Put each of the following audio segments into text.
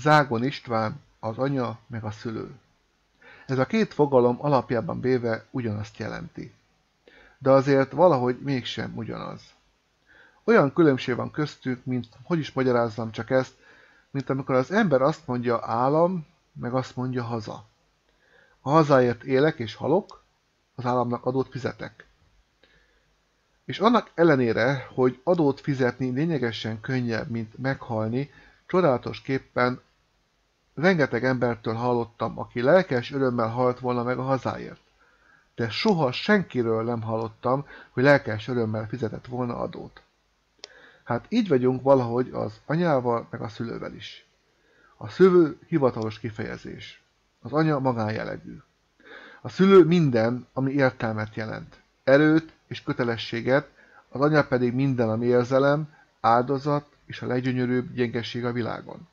Zágon István, az anya meg a szülő. Ez a két fogalom alapjában véve ugyanazt jelenti. De azért valahogy mégsem ugyanaz. Olyan különbség van köztük, mint, hogy is magyarázzam csak ezt, mint amikor az ember azt mondja állam, meg azt mondja haza. A hazáért élek és halok, az államnak adót fizetek. És annak ellenére, hogy adót fizetni lényegesen könnyebb, mint meghalni, csodálatosképpen rengeteg embertől hallottam, aki lelkes örömmel halt volna meg a hazáért. De soha senkiről nem hallottam, hogy lelkes örömmel fizetett volna adót. Hát így vagyunk valahogy az anyával, meg a szülővel is. A szülő hivatalos kifejezés. Az anya magánjellegű. A szülő minden, ami értelmet jelent. Erőt és kötelességet, az anya pedig minden, ami érzelem, áldozat és a leggyönyörűbb gyengeség a világon.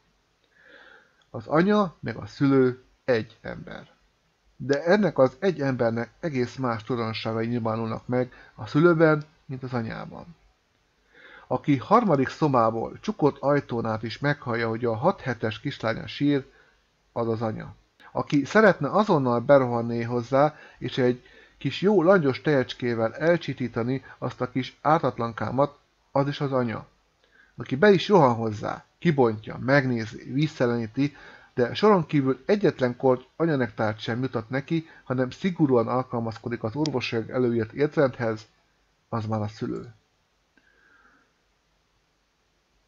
Az anya meg a szülő egy ember. De ennek az egy embernek egész más tulajdonságai nyilvánulnak meg a szülőben, mint az anyában. Aki harmadik szobából csukott ajtón át is meghallja, hogy a hat hetes kislánya sír, az az anya. Aki szeretne azonnal berohanni hozzá, és egy kis jó langyos tejecskével elcsitítani azt a kis ártatlankámat, az is az anya. Aki be is rohan hozzá, kibontja, megnézi, visszeleníti, de soron kívül egyetlen kort anyanektárt sem mutat neki, hanem szigorúan alkalmazkodik az orvosság előírt értrendhez, az már a szülő.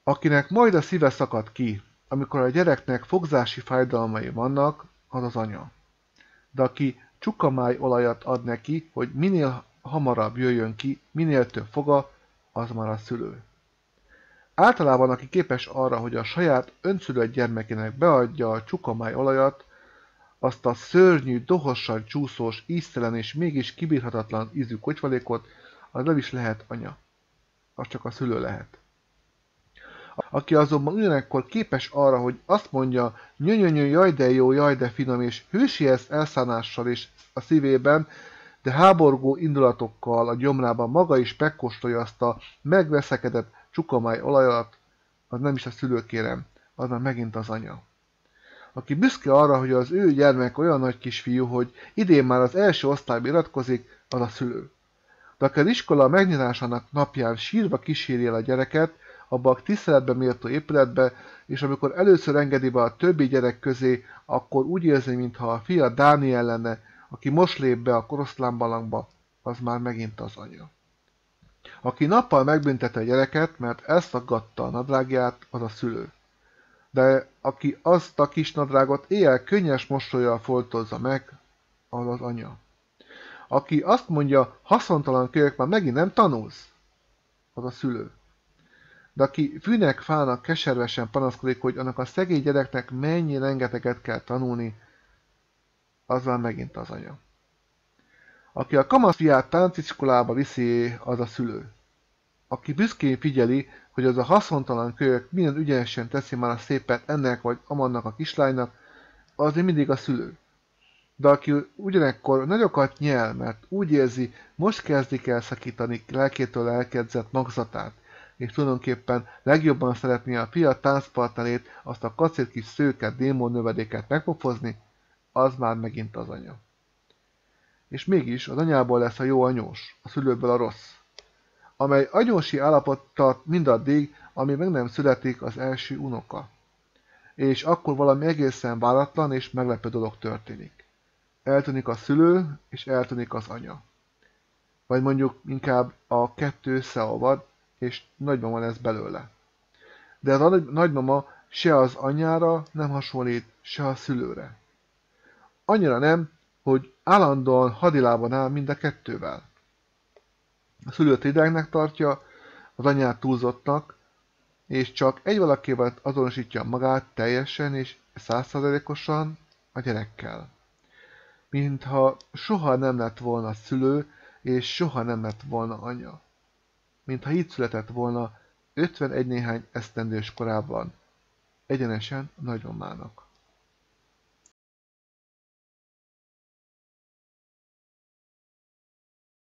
Akinek majd a szíve szakad ki, amikor a gyereknek fogzási fájdalmai vannak, az az anya. De aki csukamáj olajat ad neki, hogy minél hamarabb jöjjön ki, minél több foga, az már a szülő. Általában aki képes arra, hogy a saját önszülött gyermekének beadja a csukamáj olajat, azt a szörnyű, dohosan csúszós, íztelen és mégis kibírhatatlan ízű kocsvalékot, az nem is lehet anya. Az csak a szülő lehet. Aki azonban ugyanekkor képes arra, hogy azt mondja, nyönyönyö, jaj de jó, jaj de finom, és hősies elszánással és a szívében, de háborgó indulatokkal a gyomrában maga is megkóstolja azt a megveszekedett csukamáj olajat, az nem is a szülőkérem, az már megint az anya. Aki büszke arra, hogy az ő gyermek olyan nagy kisfiú, hogy idén már az első osztályba iratkozik, az a szülő. De aki az iskola megnyitásának napján sírva kíséri el a gyereket, abba a tiszteletbe méltó épületbe, és amikor először engedi be a többi gyerek közé, akkor úgy érzi, mintha a fia Dániel lenne, aki most lép be a koroszlánbalangba, az már megint az anya. Aki nappal megbüntette a gyereket, mert elszaggatta a nadrágját, az a szülő. De aki azt a kis nadrágot éjjel könnyes mosolyjal foltozza meg, az az anya. Aki azt mondja, haszontalan kölyök, már megint nem tanulsz, az a szülő. De aki fűnek fának keservesen panaszkodik, hogy annak a szegény gyereknek mennyi rengeteget kell tanulni, az már megint az anya. Aki a kamasz fiát tánciskolába viszi, az a szülő. Aki büszkén figyeli, hogy az a haszontalan kölyök milyen ügyesen teszi már a szépet ennek vagy amannak a kislánynak, az még mindig a szülő. De aki ugyanekkor nagyokat nyel, mert úgy érzi, most kezdik el szakítani lelkétől elkedzett magzatát, és tulajdonképpen legjobban szeretné a fia táncpartnerét, azt a kacét kis szőket, démon növedéket megpofozni, az már megint az anya. És mégis az anyából lesz a jó anyós, a szülőből a rossz, amely anyósi állapot tart mindaddig, ami meg nem születik az első unoka. És akkor valami egészen váratlan és meglepő dolog történik. Eltűnik a szülő, és eltűnik az anya. Vagy mondjuk inkább a kettő összeolvad, és nagymama lesz belőle. De a nagymama se az anyára nem hasonlít, se a szülőre. Annyira nem, hogy állandóan hadilában áll mind a kettővel. A szülőt idegnek tartja, az anyát túlzottnak, és csak egy valakivel azonosítja magát teljesen és százszerzelékosan a gyerekkel. Mintha soha nem lett volna szülő, és soha nem lett volna anya. Mintha így született volna 51 néhány esztendős korában, egyenesen nagyomának.